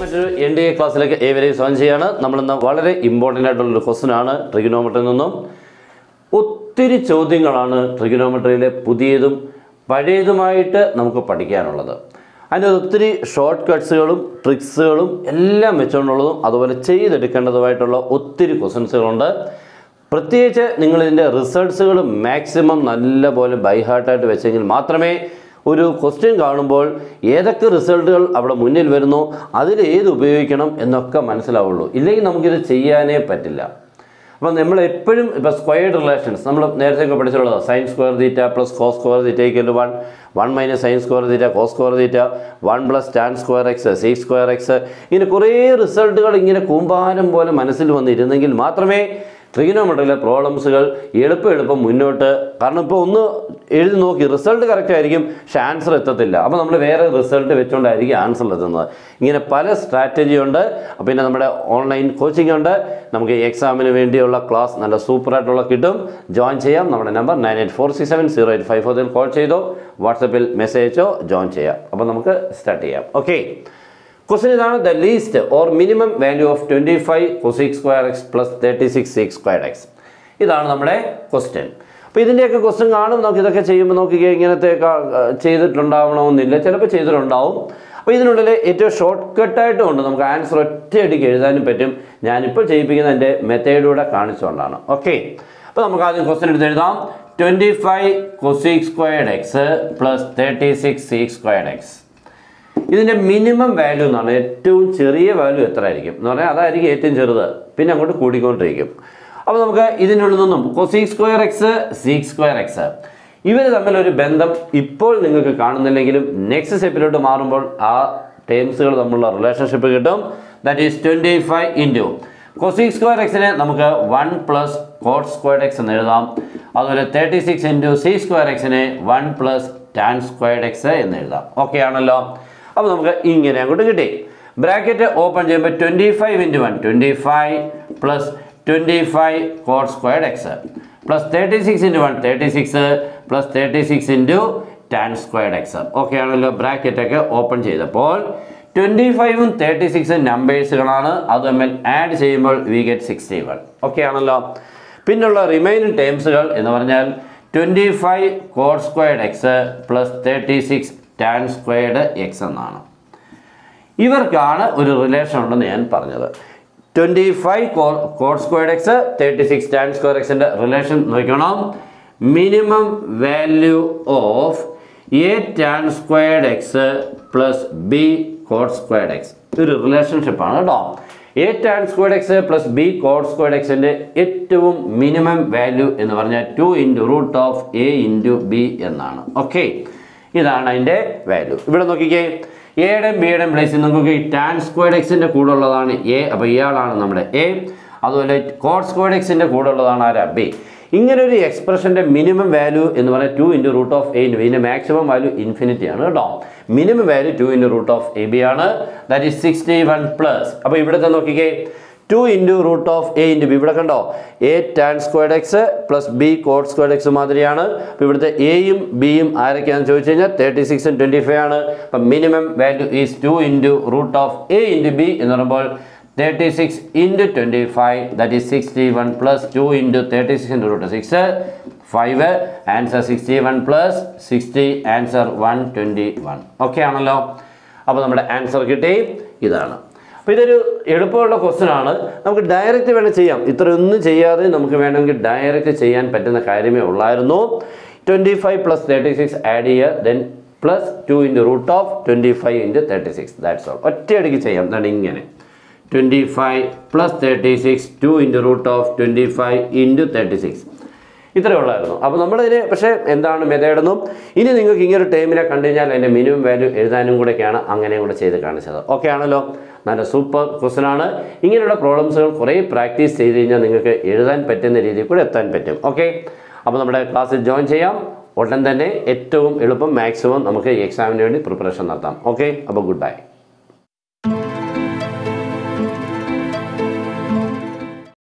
മറ്റൊരു N D A ക്ലാസ്സിലേക്ക് ഏവരെയും സ്വാഗതം ചെയ്യാണ്. നമ്മളിന്ന് വളരെ ഇമ്പോർട്ടന്റ് ആയിട്ടുള്ളൊരു ക്വസ്റ്റൻ ആണ്. ട്രിഗനോമെട്രിയിൽ നിന്നും ഒത്തിരി ചോദ്യങ്ങളാണ് ട്രിഗനോമെട്രിയിലെ പുതിയതും പഴയതുമായിട്ട് നമുക്ക് പഠിക്കാനുള്ളത്. അതിന്റെ ഒത്തിരി ഷോർട്ട് കട്ട്സുകളും ട്രിക്സുകളും എല്ലാം വെച്ചുകൊണ്ടുള്ളതും അതുപോലെ ചെയ്തെടുക്കേണ്ടതുമായിട്ടുള്ള ഒത്തിരി ക്വസ്റ്റൻസുകളുണ്ട് പ്രത്യേകിച്ച് നിങ്ങളിതിന്റെ റിസൾട്ട്സുകൾ മാക്സിമം നല്ലപോലെ ബൈഹാർട്ടായിട്ട് വെച്ചെങ്കിൽ മാത്രമേ ഒരു ക്വസ്റ്റ്യൻ കാണുമ്പോൾ ഏതൊക്കെ റിസൾട്ടുകൾ അവിടെ മുന്നിൽ വരുന്നു അതിൽ ഏത് ഉപയോഗിക്കണം എന്നൊക്കെ മനസ്സിലാവുള്ളൂ. ഇല്ലെങ്കിൽ നമുക്കിത് ചെയ്യാനേ പറ്റില്ല. അപ്പം നമ്മൾ എപ്പോഴും ഇപ്പോൾ സ്ക്വയർഡ് റിലേഷൻസ് നമ്മൾ നേരത്തെ ഒക്കെ പഠിച്ചിട്ടുള്ളത് sine square theta plus cos square theta equal one one minus sine square theta cos square theta one plus tan square x sec square x ഇങ്ങനെ കുറേ റിസൾട്ടുകൾ ഇങ്ങനെ കൂമ്പാരം പോലെ മനസ്സിൽ വന്നിരുന്നെങ്കിൽ മാത്രമേ ട്രിഗനോമെട്രിയിലെ പ്രോബ്ലംസുകൾ എളുപ്പം എളുപ്പം മുന്നോട്ട് കാരണം ഇപ്പോൾ ഒന്ന് എഴുതി നോക്കി റിസൾട്ട് കറക്റ്റ് ആയിരിക്കും പക്ഷെ ആൻസർ എത്തത്തില്ല. അപ്പോൾ നമ്മൾ വേറെ റിസൾട്ട് വെച്ചുകൊണ്ടായിരിക്കും ആൻസർ എത്തുന്നത്. ഇങ്ങനെ പല സ്ട്രാറ്റജി ഉണ്ട്. പിന്നെ നമ്മുടെ ഓൺലൈൻ കോച്ചിങ് ഉണ്ട്. നമുക്ക് എക്സാമിന് വേണ്ടിയുള്ള ക്ലാസ് നല്ല സൂപ്പറായിട്ടുള്ള കിട്ടും. ജോയിൻ ചെയ്യാം. നമ്മുടെ number nine eight four six seven zero eight five ഫോറിൽ കോൾ ചെയ്തോ. വാട്സപ്പിൽ മെസ്സേജ് ജോയിൻ ചെയ്യാം. അപ്പോൾ നമുക്ക് സ്റ്റാർട്ട് ചെയ്യാം. ഓക്കെ ക്വസ്റ്റൻ ഇതാണ് the least or minimum value of twenty five cosec square x plus thirty six sec square x ഇതാണ് നമ്മുടെ ക്വസ്റ്റ്യൻ അപ്പോൾ ഇതിന്റെയൊക്കെ ക്വസ്റ്റ്യൻ കാണും. നമുക്ക് ഇതൊക്കെ ചെയ്യുമ്പോൾ നോക്കുക ഇങ്ങനത്തെ ചെയ്തിട്ടുണ്ടാവണമെന്നില്ല. ചിലപ്പോൾ ചെയ്തിട്ടുണ്ടാവും. അപ്പോൾ ഇതിനുള്ളിൽ ഏറ്റവും ഷോർട്ട് കട്ടായിട്ട് കൊണ്ട് നമുക്ക് ആൻസർ ഒറ്റയടിക്ക് എഴുതാനും പറ്റും. ഞാനിപ്പോൾ ചെയ്യിപ്പിക്കുന്ന എന്റെ മെത്തേഡിലൂടെ കാണിച്ചുകൊണ്ടാണ്. ഓക്കെ അപ്പോൾ നമുക്ക് ആദ്യം ക്വസ്റ്റ്യൻ എടുത്ത് എഴുതാം. Twenty five cosec squared x plus thirty six sec squared x ഇതിന്റെ മിനിമം വാല്യൂ എന്നാണ് ഏറ്റവും ചെറിയ വാല്യൂ എത്ര ആയിരിക്കും എന്ന് പറഞ്ഞാൽ അതായിരിക്കും ഏറ്റവും ചെറുത്. പിന്നെ അങ്ങോട്ട് കൂടിക്കൊണ്ടിരിക്കും. അപ്പോൾ നമുക്ക് ഇതിനുള്ളിൽ നിന്നും cosec square x sec square x ഇവർ തമ്മിലൊരു ബന്ധം ഇപ്പോൾ നിങ്ങൾക്ക് കാണുന്നില്ലെങ്കിലും നെക്സ്റ്റ് സ്റ്റെപ്പിലോട്ട് മാറുമ്പോൾ ആ ടേംസുകൾ തമ്മിലുള്ള റിലേഷൻഷിപ്പ് കിട്ടും. That is twenty five into cosec square എക്സിനെ നമുക്ക് one plus cot squared x എന്ന് എഴുതാം. അതുപോലെ thirty six into sec square എക്സിനെ one plus tan squared x എന്ന് എഴുതാം. ഓക്കെ ആണല്ലോ? അപ്പോൾ നമുക്ക് ഇങ്ങനെ അങ്ങോട്ട് കിട്ടി. ബ്രാക്കറ്റ് ഓപ്പൺ ചെയ്യുമ്പോൾ twenty five into one twenty five plus twenty five cot squared x plus thirty six into one thirty six plus thirty six into tan squared x okay ആണല്ലോ ബ്രാക്കറ്റൊക്കെ ഓപ്പൺ ചെയ്തപ്പോൾ ട്വന്റി ഫൈവും thirty സിക്സും നമ്പേഴ്സുകളാണ് അത് തമ്മിൽ add ചെയ്യുമ്പോൾ we get sixty one okay ആണല്ലോ. പിന്നുള്ള റിമൈനിങ് ടേംസുകൾ എന്ന് പറഞ്ഞാൽ twenty five cot squared x plus thirty six tan squared x എന്നാണ്. ഇവർക്കാണ് ഒരു റിലേഷൻ ഉണ്ടെന്ന് ഞാൻ പറഞ്ഞത്. Twenty five co cot squared x thirty six tan square എക്സിന്റെ റിലേഷൻ നോക്കണം minimum value of a tan squared x plus b cot squared x ഒരു റിലേഷൻഷിപ്പാണ് കേട്ടോ. A tan squared x plus b cot squared എക്സിന്റെ ഏറ്റവും minimum value എന്ന് പറഞ്ഞാൽ two into root of a into b എന്നാണ്. Okay ഇതാണ് അതിന്റെ വാല്യൂ ഇവിടെ നോക്കിക്കേ. എയുടെയും ബിയുടെയും പ്ലേസ് നമുക്ക് ടാൻ സ്ക്വയർഡ് എക്സിന്റെ കൂടെ ഉള്ളതാണ് എ അപ്പോൾ ഇയാളാണ് നമ്മുടെ എ അതുപോലെ കോഡ് സ്ക്വയർഡ് എക്സിന്റെ കൂടെ ഉള്ളതാണ് ആരാ? ബി ഇങ്ങനെ ഒരു എക്സ്പ്രഷന്റെ മിനിമം വാല്യൂ എന്ന് പറഞ്ഞാൽ two into root of a ഇതിന്റെ മാക്സിമം വാല്യൂ ഇൻഫിനിറ്റി ആണ് കേട്ടോ. Minimum value two into root of a b ആണ്. That is sixty one plus അപ്പോൾ ഇവിടുത്തെ നോക്കിക്കേ two into root of a into b ഇവിടെ കണ്ടോ? A tan squared x plus b cot squared x മാതിരിയാണ്. അപ്പോൾ ഇവിടുത്തെ എയും ബിയും ആരൊക്കെയാണെന്ന് ചോദിച്ചു കഴിഞ്ഞാൽ തേർട്ടി സിക്സും ട്വന്റി ഫൈവ് ആണ്. അപ്പം minimum value is two into root of a into b എന്ന് പറയുമ്പോൾ thirty six into twenty five that is sixty one plus two into thirty six into root six five answer sixty one plus sixty answer one twenty one okay ആണല്ലോ? അപ്പോൾ നമ്മുടെ answer കിട്ടി. ഇതാണ്. അപ്പോൾ ഇതൊരു എളുപ്പമുള്ള ക്വസ്റ്റൻ ആണ്. നമുക്ക് ഡയറക്റ്റ് വേണം ചെയ്യാം. ഇത്രയൊന്നും ചെയ്യാതെ നമുക്ക് വേണമെങ്കിൽ ഡയറക്റ്റ് ചെയ്യാൻ പറ്റുന്ന കാര്യമേ ഉള്ളായിരുന്നു. Twenty five plus thirty six add ചെയ്യുക then plus two into root of twenty five into thirty six that's all ഒറ്റയടിക്ക് ചെയ്യാം. എന്താണ് ഇങ്ങനെ. Twenty five plus thirty six two into root of twenty five into thirty six ഇത്രയേ ഉള്ളായിരുന്നു. അപ്പോൾ നമ്മളതിന് പക്ഷേ എന്താണ് മെത്തേഡെന്നും ഇനി നിങ്ങൾക്ക് ഇങ്ങനെ ഒരു ടൈമിനെ കണ്ടു കഴിഞ്ഞാൽ അതിന്റെ മിനിമം വാല്യൂ എഴുതാനും കൂടെയൊക്കെയാണ് അങ്ങനെയും കൂടെ ചെയ്ത് കാണിച്ചത്. ഓക്കെ ആണല്ലോ? നല്ല സൂപ്പർ ക്വസ്റ്റൻ ആണ് ഇങ്ങനെയുള്ള പ്രോബ്ലംസുകൾ കുറേ പ്രാക്ടീസ് ചെയ്ത് കഴിഞ്ഞാൽ നിങ്ങൾക്ക് എഴുതാൻ പറ്റുന്ന രീതിയിൽ കൂടെ എത്താൻ പറ്റും. ഓക്കെ അപ്പോൾ നമ്മുടെ ക്ലാസ്സിൽ ജോയിൻ ചെയ്യാം. ഉടൻ തന്നെ ഏറ്റവും എളുപ്പം മാക്സിമം നമുക്ക് എക്സാമിന് വേണ്ടി പ്രിപ്പറേഷൻ നടത്താം. ഓക്കെ അപ്പോൾ ഗുഡ് ബൈ